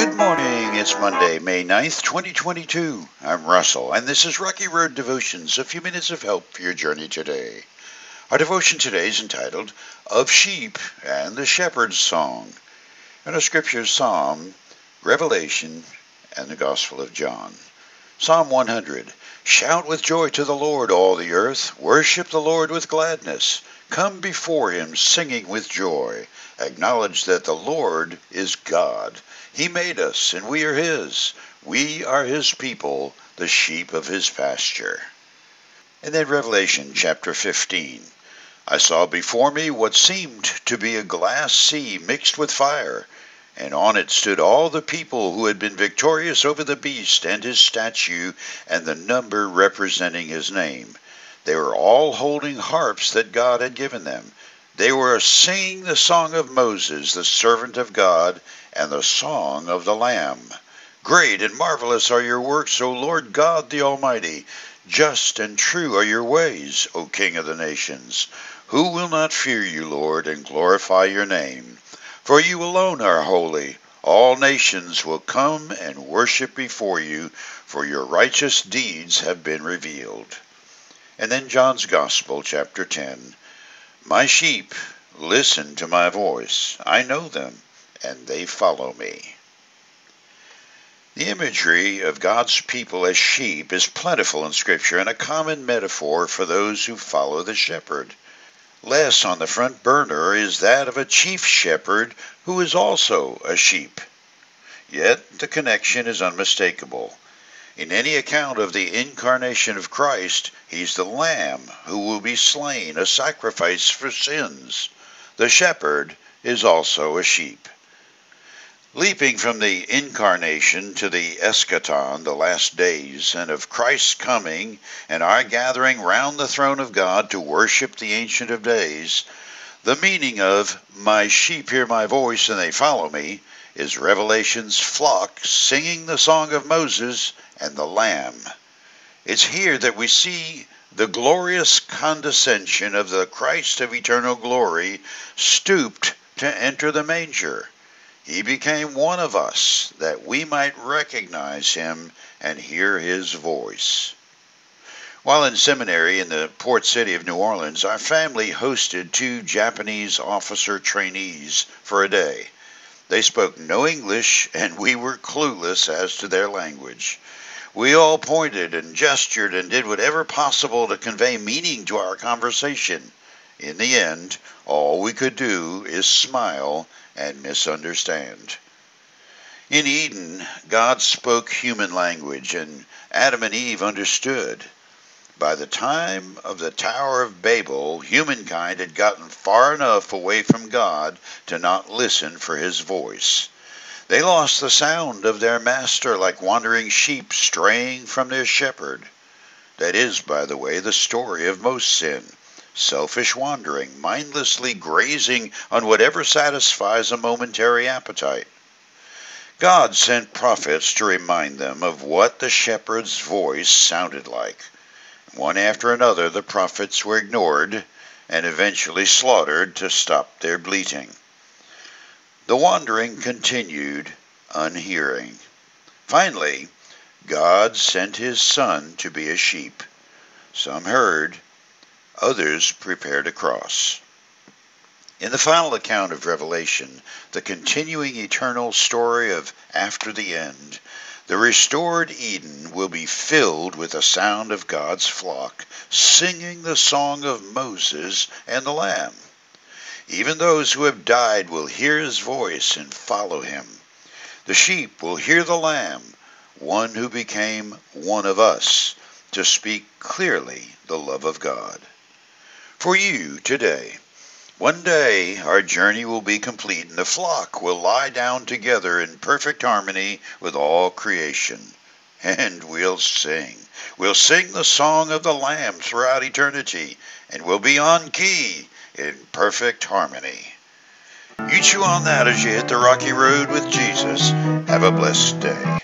Good morning. It's Monday, May 9th, 2022. I'm Russell, and this is Rocky Road Devotions, a few minutes of help for your journey today. Our devotion today is entitled Of Sheep and the Shepherd's Song, and our scripture is Psalm, Revelation, and the Gospel of John. Psalm 100 Shout with joy to the Lord, all the earth. Worship the Lord with gladness. Come before him singing with joy. Acknowledge that the Lord is God. He made us, and we are his. We are his people, the sheep of his pasture. And then Revelation chapter 15. I saw before me what seemed to be a glass sea mixed with fire, and on it stood all the people who had been victorious over the beast and his statue, and the number representing his name. They were all holding harps that God had given them. They were singing the song of Moses, the servant of God, and the song of the Lamb. Great and marvelous are your works, O Lord God the Almighty. Just and true are your ways, O King of the nations. Who will not fear you, Lord, and glorify your name? For you alone are holy. All nations will come and worship before you, for your righteous deeds have been revealed. And then John's Gospel, chapter 10. My sheep listen to my voice. I know them, and they follow me. The imagery of God's people as sheep is plentiful in Scripture and a common metaphor for those who follow the shepherd. Less on the front burner is that of a chief shepherd who is also a sheep. Yet the connection is unmistakable. In any account of the incarnation of Christ, he's the lamb who will be slain, a sacrifice for sins. The shepherd is also a sheep. Leaping from the incarnation to the eschaton, the last days, and of Christ's coming and our gathering round the throne of God to worship the Ancient of Days, the meaning of, My sheep hear my voice and they follow me, is Revelation's flock singing the song of Moses and the Lamb. It's here that we see the glorious condescension of the Christ of eternal glory stooped to enter the manger. He became one of us that we might recognize him and hear his voice. While in seminary in the port city of New Orleans, our family hosted two Japanese officer trainees for a day. They spoke no English, and we were clueless as to their language. We all pointed and gestured and did whatever possible to convey meaning to our conversation. In the end, all we could do is smile and misunderstand. In Eden, God spoke human language, and Adam and Eve understood. By the time of the Tower of Babel, humankind had gotten far enough away from God to not listen for his voice. They lost the sound of their master like wandering sheep straying from their shepherd. That is, by the way, the story of most sin selfish wandering, mindlessly grazing on whatever satisfies a momentary appetite. God sent prophets to remind them of what the shepherd's voice sounded like. One after another, the prophets were ignored and eventually slaughtered to stop their bleating. The wandering continued, unhearing. Finally, God sent his Son to be a sheep. Some heard, others prepared a cross. In the final account of Revelation, the continuing eternal story of after the end, the restored Eden will be filled with the sound of God's flock singing the song of Moses and the Lamb. Even those who have died will hear his voice and follow him. The sheep will hear the Lamb, one who became one of us, to speak clearly the love of God. For you today, one day our journey will be complete and the flock will lie down together in perfect harmony with all creation. And we'll sing. We'll sing the song of the Lamb throughout eternity, and we'll be on key in perfect harmony. You chew on that as you hit the rocky road with Jesus. Have a blessed day.